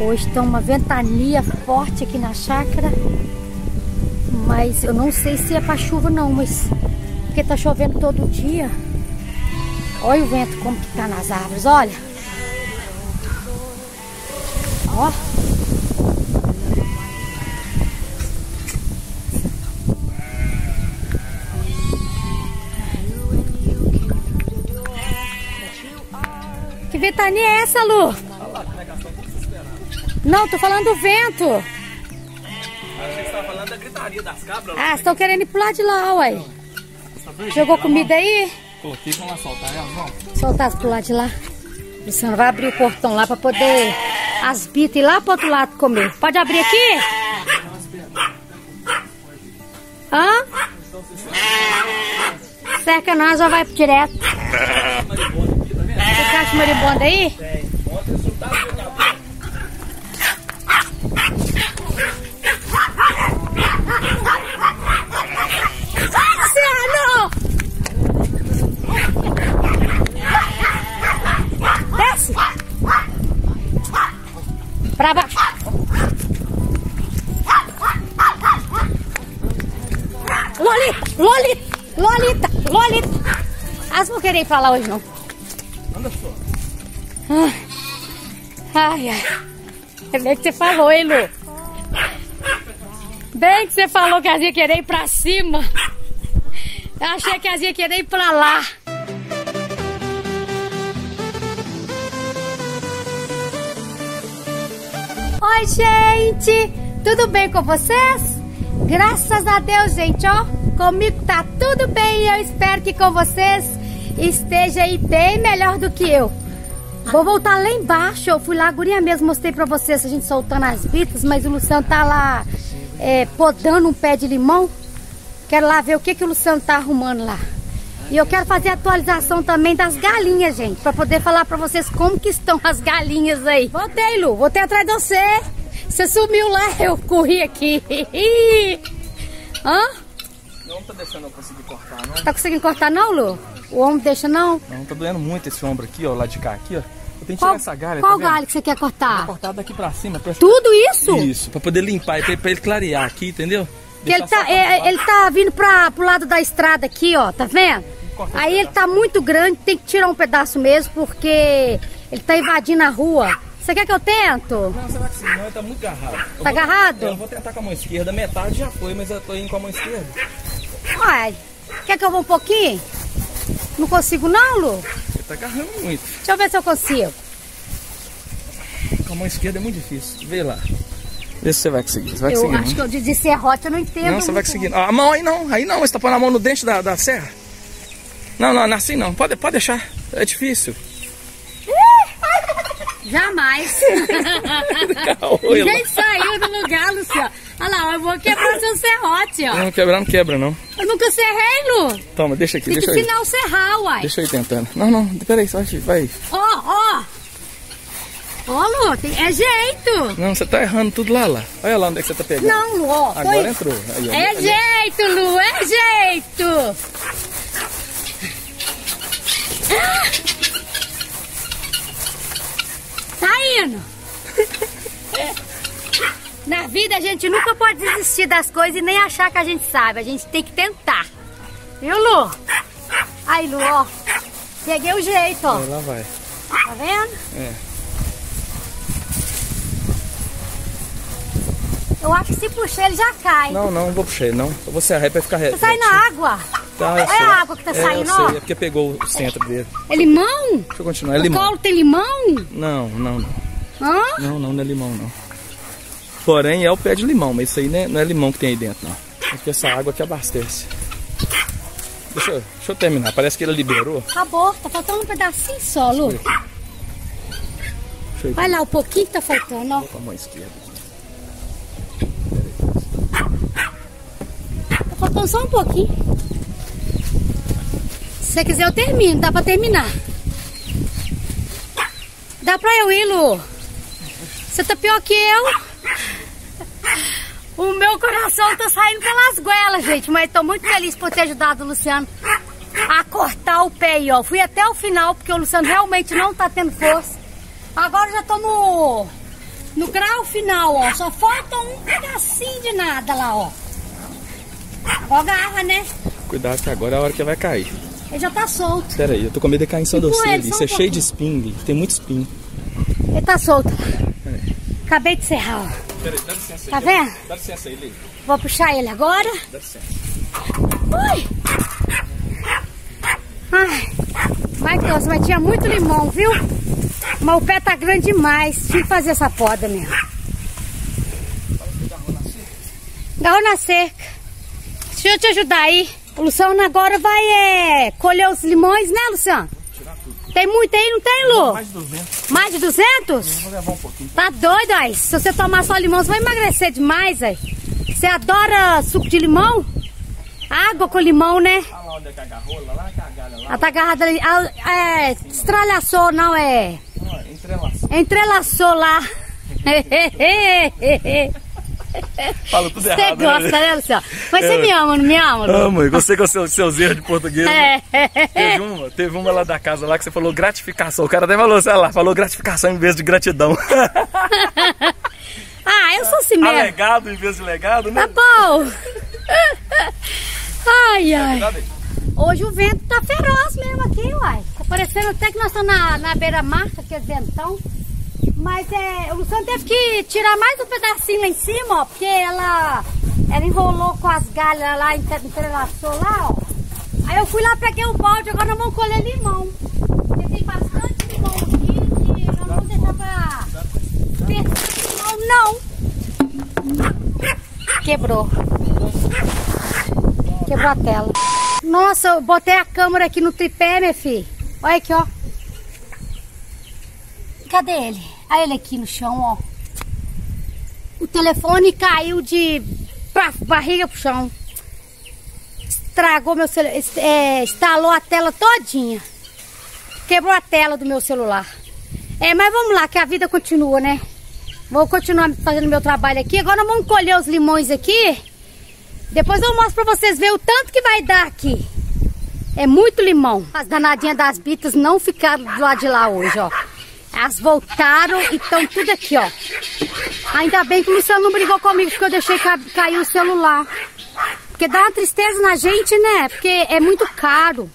Hoje está uma ventania forte aqui na chácara. Mas eu não sei se é para chuva não, mas porque tá chovendo todo dia. Olha o vento como que tá nas árvores, olha. Ó. Que ventania é essa, Lu? Não, tô falando do vento. Achei que você tava falando da gritaria das cabras. Ah, estão querendo ir pro lado de lá, uai. Jogou comida aí? Coloquei, vamos lá soltar elas, vamos. Soltar as pro lado de lá. Luciano vai abrir o portão lá pra poder as bitas ir lá pro outro lado comer. Pode abrir aqui? Hã? Cerca nós, já vai direto. Você acha maribondo aí? Ontem eu soltava o jogador. Luciano! Desce! Pra baixo! Lolita! Lolita! Lolita! Lolita! As não querem ir pra lá hoje não. Anda só. Ai, ai. É bem que você falou, hein, Lu? Bem que você falou que as ia querer ir pra cima. Eu achei que as ia querer ir pra lá. Oi, gente! Tudo bem com vocês? Graças a Deus, gente, ó. Comigo tá tudo bem e eu espero que com vocês esteja aí bem melhor do que eu. Vou voltar lá embaixo. Eu fui lá, a guria mesmo, mostrei pra vocês a gente soltando as bitas, mas o Luciano tá lá é, podando um pé de limão. Quero lá ver o que, que o Luciano tá arrumando lá. E eu quero fazer a atualização também das galinhas, gente, pra poder falar pra vocês como que estão as galinhas aí. Voltei, Lu, voltei atrás de você. Você sumiu lá, eu corri aqui. Hã? Não tá deixando eu conseguir cortar, não. Tá conseguindo cortar não, Lu? O homem deixa não? Não, tá doendo muito esse ombro aqui, ó, lá de cá, aqui, ó. Eu tenho que Qual, tirar essa galha, qual tá galho que você quer cortar? Cortar daqui pra cima. Pra... Tudo isso? Isso, pra poder limpar pra, pra ele clarear aqui, entendeu? Que ele tá, é, ele tá vindo pra, pro lado da estrada aqui, ó, tá vendo? Corta Aí ele tá muito grande, tem que tirar um pedaço mesmo, porque ele tá invadindo a rua. Você quer que eu tento? Não, você vai conseguir, não, ele tá muito agarrado. Tá vou- agarrado? Eu vou tentar com a mão esquerda, metade já foi, mas eu tô indo com a mão esquerda. Uai, quer que eu vá um pouquinho? Não consigo não, Lu? Tá agarrando muito. Deixa eu ver se eu consigo. Com a mão esquerda é muito difícil. Vê lá. Vê se você vai conseguir. Você vai Eu acho não? que eu de, serrote eu não entendo. Não, você vai conseguir. Ah, a mão aí não, aí não, você tá pondo a mão no dente da, da serra. Não, não, não assim não. Pode, pode deixar. É difícil. Jamais. Ninguém saiu. Olha lá, eu vou quebrar seu serrote, ó. Não, quebrar não quebra, não. Eu nunca serrei, Lu. Toma, deixa aqui, Tem deixa ensinar o serrar, uai. Deixa eu ir tentando. Não, não, peraí, só vai. Ó, ó. Ó, Lu, tem- é jeito. Não, você tá errando tudo lá, lá. Olha lá onde é que você tá pegando. Não, Lu, ó. Agora aí. entrou. Aí, ó. É Ali- jeito, Lu, é jeito. Tá indo. Na vida a gente nunca pode desistir das coisas e nem achar que a gente sabe. A gente tem que tentar. Viu, Lu? Aí, Lu, ó. Peguei o jeito, ó. Aí, lá vai. Tá vendo? É. Eu acho que se puxar ele já cai. Não, não, não vou puxar, não. Eu vou serrar pra ficar reto. Tá saindo a água. Tá, Olha sei. a água que tá é, saindo, ó. é porque pegou o centro dele. É limão? Deixa eu continuar. É O limão. colo tem limão? Não, não, não. Hã? Não, não, não é limão, não. Porém, é o pé de limão, mas isso aí não é, não é limão que tem aí dentro, não. É porque essa água que abastece. Deixa eu, deixa eu terminar. Parece que ele liberou. Acabou. Tá faltando um pedacinho só, Lu. Vai lá, o pouquinho que tá faltando, ó. com a mão esquerda. Tá faltando só um pouquinho. Se você quiser, eu termino. Dá pra terminar. Dá pra eu ir, Lu. Você tá pior que eu. O meu coração tá saindo pelas goelas, gente. Mas tô muito feliz por ter ajudado o Luciano a cortar o pé aí, ó. Fui até o final, porque o Luciano realmente não tá tendo força. Agora eu já tô no, No grau final, ó. Só falta um pedacinho de nada lá, ó. Ó garra, né? Cuidado que agora é a hora que vai cair. Ele já tá solto. Pera aí, eu tô com medo de cair em só um Você é cheio de espinho. Tem muito espinho. Ele tá solto. Acabei de serrar, ó. Pera aí, dá licença aí. Tá vendo? Dá licença aí, Lili. Vou puxar ele agora. Dá licença. Ui! Ai, Matheus, mas tinha muito limão, viu? Mas o pé tá grande demais. Tinha que fazer essa poda mesmo. Garrou na cerca. Deixa eu te ajudar aí. O Luciano agora vai é, colher os limões, né, Luciano? Tem muito aí, não tem, Lu? Mais de 200. Mais de 200? Vou levar um pouquinho. Tá doido, aí? Se você tomar só limão, você vai emagrecer demais, aí. Você adora suco de limão? Água com limão, né? Olha lá onde é que agarrou, lá, lá que a galha lá. Ela tá agarrada ali. É, estralhaçou, não é? Entrelaçou. Entrelaçou lá. Tudo Você errado. gosta, né, Luciano? Mas você me ama, não me ama? Lu? Amo, e você com seus, seus erros de português. né? É. Teve uma, teve uma lá da casa lá que você falou gratificação. O cara até falou, sei lá, falou gratificação em vez de gratidão. Ah, eu sou assim mesmo. Alegado em vez de legado, Tá né? bom. Ai, ai. Aí. Hoje o vento tá feroz mesmo aqui, uai. Tá parecendo até que nós estamos na, na beira-mar, que é ventão. Mas é, o Luciano teve que tirar mais um pedacinho lá em cima, ó, porque ela, ela enrolou com as galhas lá, entre- entrelaçou lá, ó. Aí eu fui lá, peguei o balde, agora nós vamos colher limão. Porque tem bastante limão aqui e nós não vamos deixar pra perder limão, não. Quebrou. Quebrou a tela. Nossa, eu botei a câmera aqui no tripé, meu filho. Olha aqui, ó. Cadê ele? Olha ele aqui no chão, ó. O telefone caiu de barriga pro chão. Estragou meu celular. É, instalou a tela todinha. Quebrou a tela do meu celular. É, mas vamos lá, que a vida continua, né? Vou continuar fazendo meu trabalho aqui. Agora vamos colher os limões aqui. Depois eu mostro pra vocês verem o tanto que vai dar aqui. É muito limão. As danadinhas das bitas não ficaram do lado de lá hoje, ó. Elas voltaram e estão tudo aqui, ó. Ainda bem que o Luciano não brigou comigo porque eu deixei ca- cair o celular. Porque dá uma tristeza na gente, né? Porque é muito caro.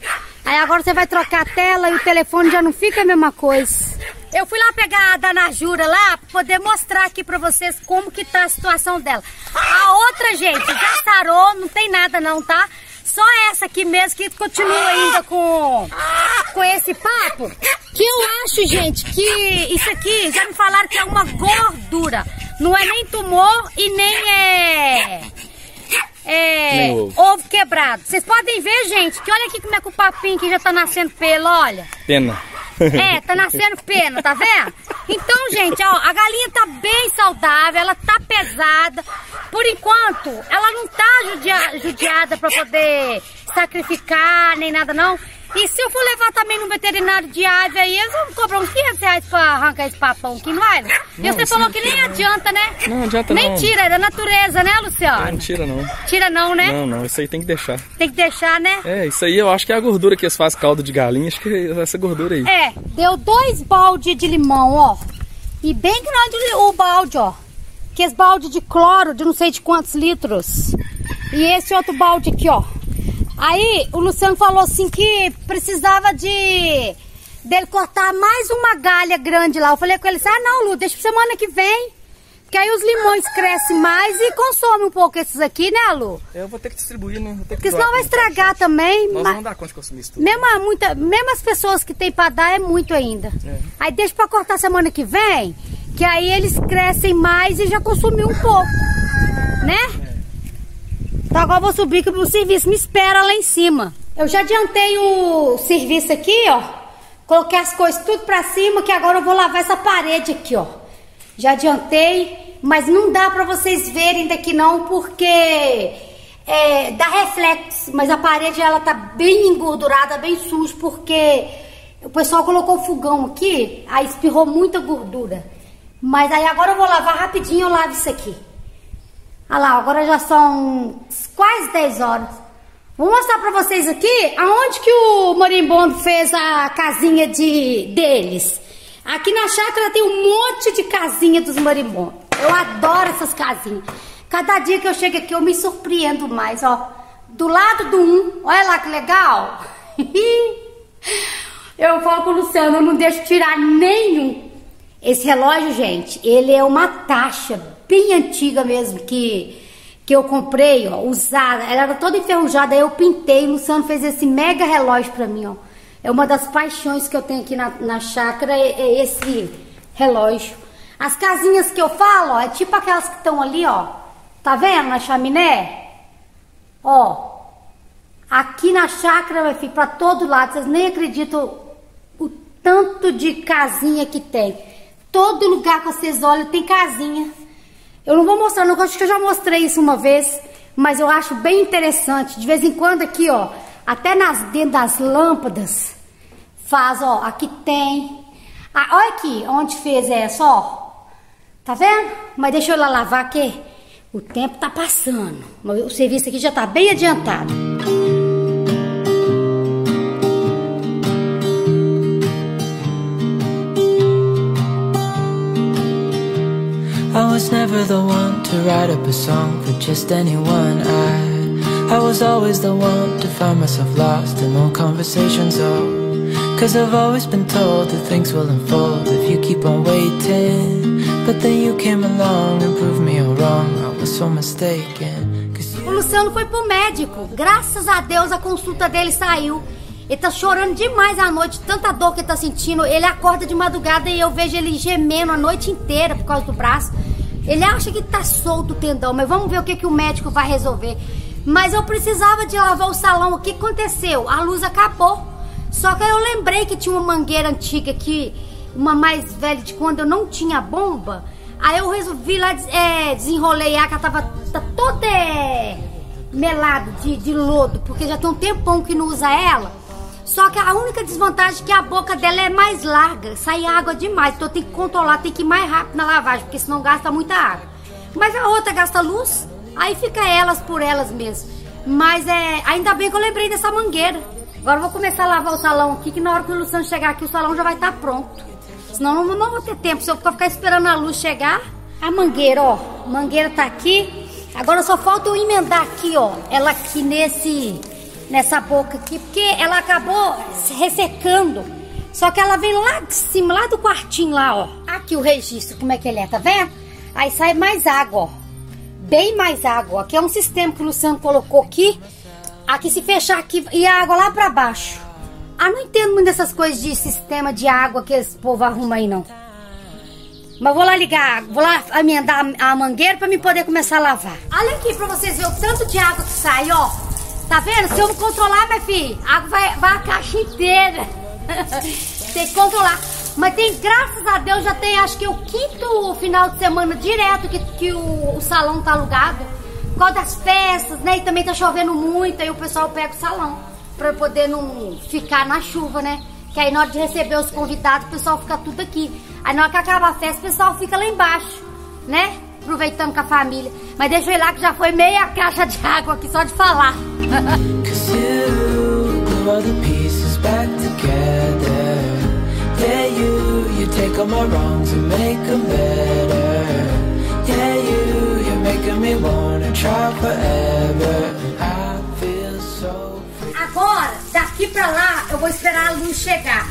Aí agora você vai trocar a tela e o telefone já não fica a mesma coisa. Eu fui lá pegar a Dana Jura lá pra poder mostrar aqui pra vocês como que tá a situação dela. A outra, gente, já sarou, não tem nada não, tá? Só essa aqui mesmo que continua ainda com, com esse papo. Que eu acho, gente, que isso aqui já me falaram que é uma gordura. Não é nem tumor e nem é. É, Nem ovo. ovo quebrado. Vocês podem ver, gente, que olha aqui como é que o papinho que já tá nascendo pelo, olha. Pena. É, tá nascendo pena, tá vendo? Então, gente, ó, a galinha tá bem saudável, ela tá pesada. Por enquanto, ela não tá judia- judiada pra poder sacrificar, nem nada não. E se eu for levar também no veterinário de ave aí, eles vão cobrar uns 500 reais pra arrancar esse papão aqui, não vai? E você falou que nem adianta, né? Não adianta Nem não. tira, é da natureza, né, Luciano? Não tira não. Tira não, né? Não, não, isso aí tem que deixar. Tem que deixar, né? É, isso aí eu acho que é a gordura que eles fazem caldo de galinha, acho que é essa gordura aí. É, deu dois baldes de limão, ó. E bem grande o balde, ó. Que esse balde de cloro de não sei de quantos litros. E esse outro balde aqui, ó. Aí o Luciano falou assim que precisava de dele cortar mais uma galha grande lá. Eu falei com ele assim, ah não, Lu, deixa pra semana que vem. Porque aí os limões crescem mais e consomem um pouco esses aqui, né, Lu? Eu vou ter que distribuir, né? Vou que Porque senão vai estragar gente. também. Nós mas- não dá conta de consumir isso tudo. mesmo, a muita, mesmo as pessoas que tem pra dar é muito ainda. É. Aí deixa pra cortar semana que vem, que aí eles crescem mais e já consumiu um pouco. Né? Então agora eu vou subir que o serviço me espera lá em cima. Eu já adiantei o serviço aqui, ó. Coloquei as coisas tudo pra cima, que agora eu vou lavar essa parede aqui, ó. Já adiantei, mas não dá pra vocês verem daqui não, porque é, dá reflexo. Mas a parede ela tá bem engordurada, bem suja, porque o pessoal colocou o fogão aqui, aí espirrou muita gordura. Mas aí agora eu vou lavar rapidinho, eu lavo isso aqui. Olha lá, agora já são quase 10 horas. Vou mostrar pra vocês aqui aonde que o Marimbondo fez a casinha de deles. Aqui na chácara tem um monte de casinha dos marimbondos. Eu adoro essas casinhas. Cada dia que eu chego aqui eu me surpreendo mais, ó. Do lado do um, olha lá que legal. eu falo com o Luciano, eu não deixo tirar nenhum. Esse relógio, gente, ele é uma taxa bem antiga mesmo, que, que eu comprei, ó, usada. Ela era toda enferrujada, aí eu pintei. O Luciano fez esse mega relógio pra mim, ó. É uma das paixões que eu tenho aqui na, na chácara, é, é esse relógio. As casinhas que eu falo, ó, é tipo aquelas que estão ali, ó. Tá vendo na chaminé? Ó. Aqui na chácara, meu filho, pra todo lado. Vocês nem acreditam o tanto de casinha que tem. Todo lugar que vocês olham tem casinha. Eu não vou mostrar, não, acho que eu já mostrei isso uma vez. Mas eu acho bem interessante. De vez em quando aqui, ó. Até nas, dentro das lâmpadas Faz, ó, aqui tem. Ah, olha aqui, onde fez essa, ó. Tá vendo? Mas deixa eu lá lavar que o tempo tá passando. O serviço aqui já tá bem adiantado. I was never the one to write up a song for just anyone. I I was always the one to find myself lost in all conversations. Oh. Cause I've always been told that things will unfold if you keep on waiting. But then you came along and proved me all wrong. I was so mistaken. O Luciano foi pro médico. Graças a Deus a consulta dele saiu. Ele tá chorando demais à noite, tanta dor que ele tá sentindo. Ele acorda de madrugada e eu vejo ele gemendo a noite inteira por causa do braço. Ele acha que tá solto o tendão, mas vamos ver o que, que o médico vai resolver. Mas eu precisava de lavar o salão. O que aconteceu? A luz acabou. Só que eu lembrei que tinha uma mangueira antiga aqui, uma mais velha de quando eu não tinha bomba. Aí eu resolvi lá, é, desenrolei a que tava tá toda é, melada de, de lodo, porque já tem um tempão que não usa ela. Só que a única desvantagem é que a boca dela é mais larga, sai água demais. Então tem que controlar, tem que ir mais rápido na lavagem, porque senão gasta muita água. Mas a outra gasta luz, aí fica elas por elas mesmo. Mas é, ainda bem que eu lembrei dessa mangueira. Agora eu vou começar a lavar o salão aqui, que na hora que o Luciano chegar aqui, o salão já vai estar tá pronto. Senão não, não vou ter tempo. Se eu ficar esperando a luz chegar, a mangueira, ó. A mangueira tá aqui. Agora só falta eu emendar aqui, ó. Ela aqui nesse, nessa boca aqui, porque ela acabou se ressecando. Só que ela vem lá de cima, lá do quartinho lá, ó. Aqui o registro, como é que ele é, tá vendo? Aí sai mais água, ó. Bem mais água. Aqui é um sistema que o Luciano colocou aqui Aqui se fechar aqui e a água lá pra baixo. Ah, não entendo muito dessas coisas de sistema de água que esse povo arruma aí, não. Mas vou lá ligar, vou lá emendar a mangueira pra me poder começar a lavar. Olha aqui pra vocês verem o tanto de água que sai, ó. Tá vendo? Se eu não controlar, minha filha, a água vai, vai a caixa inteira. tem que controlar. Mas tem, graças a Deus, já tem acho que o quinto final de semana direto que, que o, o salão tá alugado por causa das festas, né? E também tá chovendo muito, aí o pessoal pega o salão pra poder não ficar na chuva, né? Que aí na hora de receber os convidados, o pessoal fica tudo aqui. Aí na hora que acaba a festa, o pessoal fica lá embaixo, né? Aproveitando com a família. Mas deixa eu ir lá que já foi meia caixa de água aqui só de falar. Agora, daqui pra lá, eu vou esperar a luz chegar.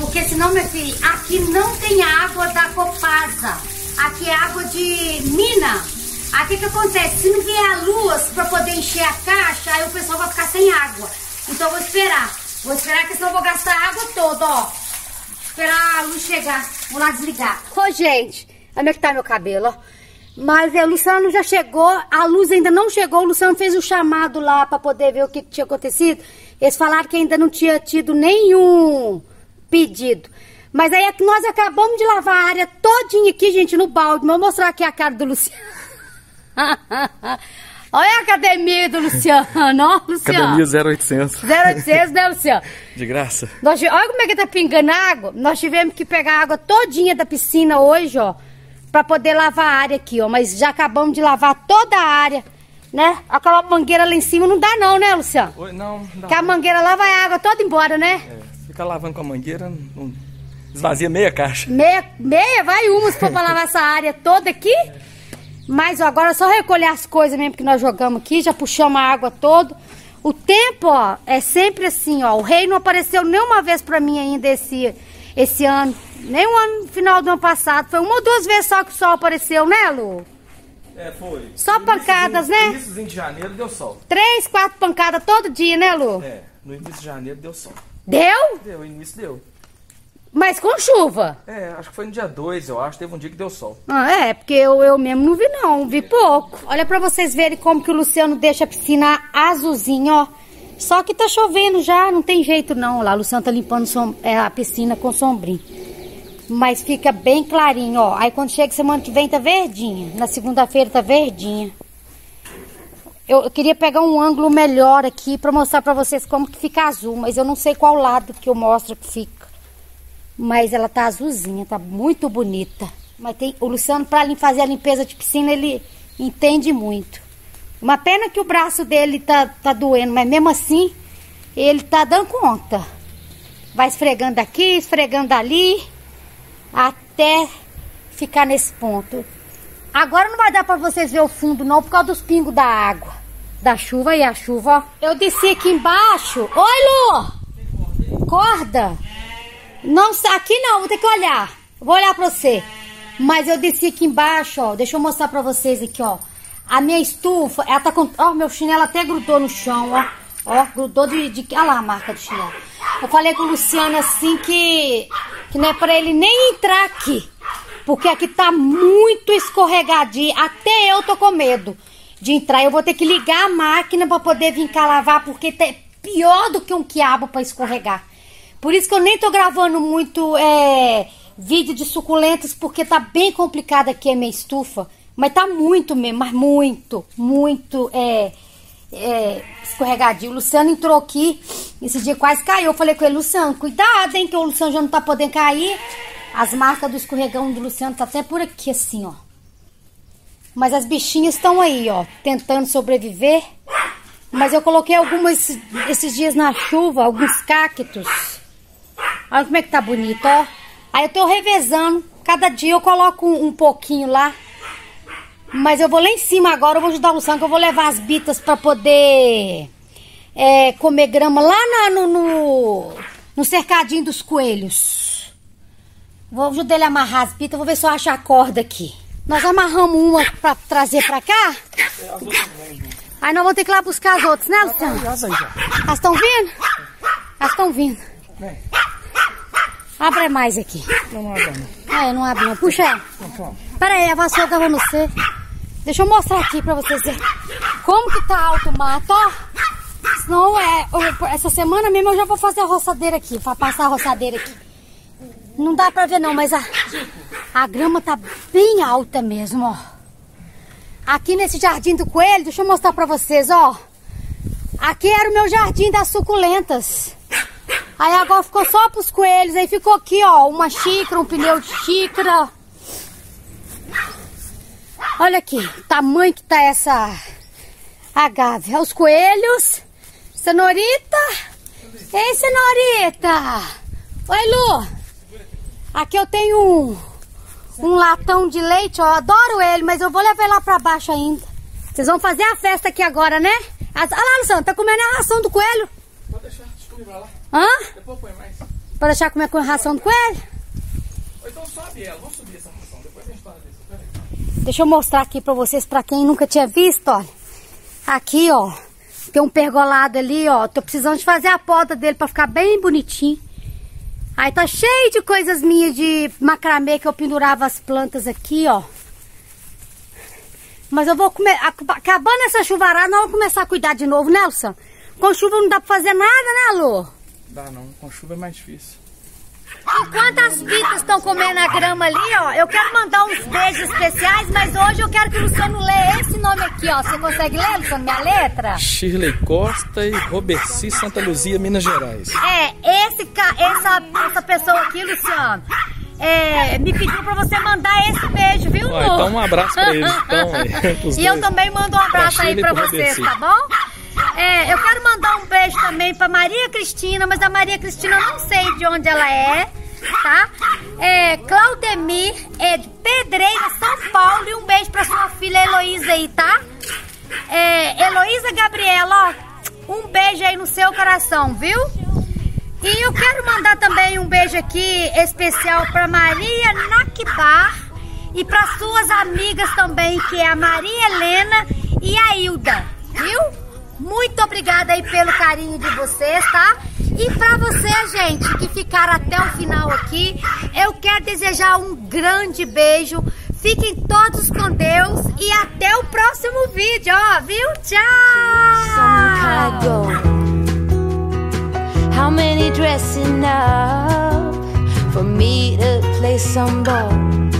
Porque senão, meu filho, aqui não tem água da Copasa. Aqui é água de mina. Aqui que acontece? Se não vier a luz pra poder encher a caixa, aí o pessoal vai ficar sem água. Então eu vou esperar. Vou esperar que senão eu vou gastar a água toda, ó. Esperar a luz chegar. Vou lá desligar. Ô, gente, olha é que tá meu cabelo, ó. Mas é, o Luciano já chegou, a luz ainda não chegou, o Luciano fez o um chamado lá para poder ver o que tinha acontecido. Eles falaram que ainda não tinha tido nenhum pedido. Mas aí é nós acabamos de lavar a área todinha aqui, gente, no balde. Vou mostrar aqui a cara do Luciano. Olha a academia do Luciano, ó, Luciano. Academia 0800. 0800, né, Luciano? De graça. Nós, olha como é que tá pingando água. Nós tivemos que pegar a água todinha da piscina hoje, ó para poder lavar a área aqui, ó. Mas já acabamos de lavar toda a área, né? Aquela mangueira lá em cima não dá não, né, Luciano? Oi, não, não dá. Porque a mangueira lá vai a água toda embora, né? É, ficar lavando com a mangueira, não, Esvazia meia caixa. Meia, meia vai uma se for pra lavar essa área toda aqui. Mas ó, agora é só recolher as coisas mesmo que nós jogamos aqui, já puxamos a água toda. O tempo, ó, é sempre assim, ó. O rei não apareceu nenhuma vez pra mim ainda esse, esse ano. Nem o ano final do ano passado. Foi uma ou duas vezes só que o sol apareceu, né, Lu? É, foi. Só pancadas, né? No início de janeiro deu sol. Três, quatro pancadas todo dia, né, Lu? É, no início de janeiro deu sol. Deu? Deu, no início deu. Mas com chuva. É, acho que foi no dia 2, eu acho. Teve um dia que deu sol. Ah, é, porque eu, eu mesmo não vi não, vi pouco. Olha pra vocês verem como que o Luciano deixa a piscina azulzinha, ó. Só que tá chovendo já, não tem jeito não. Lá, o Luciano tá limpando som, é, a piscina com sombrinho. Mas fica bem clarinho, ó. Aí quando chega semana que vem tá verdinha. Na segunda-feira tá verdinha. Eu, eu, queria pegar um ângulo melhor aqui pra mostrar pra vocês como que fica azul. Mas eu não sei qual lado que eu mostro que fica. Mas ela tá azulzinha, tá muito bonita. Mas tem o Luciano, pra fazer a limpeza de piscina, ele entende muito. Uma pena que o braço dele tá, tá doendo, mas mesmo assim, ele tá dando conta. Vai esfregando aqui, esfregando ali, até ficar nesse ponto. Agora não vai dar pra vocês ver o fundo não, por causa dos pingos da água. Da chuva e a chuva, ó. Eu desci aqui embaixo. Oi, Lu! Corda! Não, aqui não, vou ter que olhar. Vou olhar pra você. Mas eu desci aqui embaixo, ó. Deixa eu mostrar pra vocês aqui, ó. A minha estufa, ela tá com... Ó, meu chinelo até grudou no chão, ó. Ó, grudou de... de... Olha lá a marca do chinelo. Eu falei com o Luciano assim que... Que não é pra ele nem entrar aqui. Porque aqui tá muito escorregadio. Até eu tô com medo de entrar. Eu vou ter que ligar a máquina pra poder vir cá lavar. Porque tá pior do que um quiabo pra escorregar. Por isso que eu nem tô gravando muito é, vídeo de suculentas, porque tá bem complicado aqui a minha estufa. Mas tá muito mesmo, mas muito, muito é, é, escorregadio. O Luciano entrou aqui, esse dia quase caiu. Eu falei com ele, Luciano, cuidado, hein, que o Luciano já não tá podendo cair. As marcas do escorregão do Luciano tá até por aqui, assim, ó. Mas as bichinhas estão aí, ó, tentando sobreviver. Mas eu coloquei algumas esses dias na chuva, alguns cactos. Olha como é que tá bonito, ó. Aí eu tô revezando. Cada dia eu coloco um, um pouquinho lá. Mas eu vou lá em cima agora, eu vou ajudar o Luciano, que eu vou levar as bitas pra poder é, comer grama lá no, no, no, cercadinho dos coelhos. Vou ajudar ele a amarrar as bitas, vou ver se eu acho a corda aqui. Nós amarramos uma pra trazer pra cá. Aí nós vamos ter que ir lá buscar as outras, né, Luciano? Elas estão vindo? Elas estão vindo. Abre mais aqui. Não, não abre não. Ah, eu não abro não. Puxa ela. Pera aí, a vassoura tava no C. Deixa eu mostrar aqui pra vocês verem como que tá alto o mato, ó. Senão, é, essa semana mesmo eu já vou fazer a roçadeira aqui, pra passar a roçadeira aqui. Não dá pra ver não, mas a, a grama tá bem alta mesmo, ó. Aqui nesse jardim do coelho, deixa eu mostrar pra vocês, ó. Aqui era o meu jardim das suculentas. Aí agora ficou só pros coelhos. Aí ficou aqui, ó, uma xícara, um pneu de xícara. Olha aqui, tamanho que tá essa agave. Os coelhos. Cenorita. Ei, Cenorita. Oi, Lu. Aqui eu tenho um, um latão de leite, ó. Adoro ele, mas eu vou levar lá pra baixo ainda. Vocês vão fazer a festa aqui agora, né? Olha lá, Luciano, tá comendo a ração do coelho. Pode deixar, desculpe pra lá. Hã? Depois põe mais. Pra deixar comer com a ração do coelho? Ou então sobe ela, vamos subir essa ração, depois a gente fala disso. Deixa eu mostrar aqui pra vocês, pra quem nunca tinha visto, olha. Aqui, ó, tem um pergolado ali, ó. Tô precisando de fazer a poda dele pra ficar bem bonitinho. Aí tá cheio de coisas minhas de macramê que eu pendurava as plantas aqui, ó. Mas eu vou comer, acabando essa chuvarada, nós vamos começar a cuidar de novo, Nelson. Com chuva não dá pra fazer nada, né, Lu? Dá não, com chuva é mais difícil. Enquanto as bitas estão comendo a grama ali, ó, eu quero mandar uns beijos especiais, mas hoje eu quero que o Luciano lê esse nome aqui, ó. Você consegue ler, Luciano, minha letra? Shirley Costa e Roberci Santa Luzia, Minas Gerais. É, esse, essa, essa pessoa aqui, Luciano, é, me pediu pra você mandar esse beijo, viu, Lu? Então um abraço pra eles, então. Aí, e eu também mando um abraço pra aí pra vocês, tá bom? É, eu quero mandar um beijo também pra Maria Cristina, mas a Maria Cristina eu não sei de onde ela é. tá? É, Claudemir, é de Pedreira, São Paulo. E um beijo pra sua filha Heloísa aí, tá? É, Heloísa Gabriela, ó, um beijo aí no seu coração, viu? E eu quero mandar também um beijo aqui especial pra Maria Nakbar e para suas amigas também, que é a Maria Helena e a Hilda, viu? Muito obrigada aí pelo carinho de vocês, tá? E para você, gente, que ficar até o final aqui, eu quero desejar um grande beijo. Fiquem todos com Deus e até o próximo vídeo, ó, viu? Tchau! How many dressing up for me to play some ball?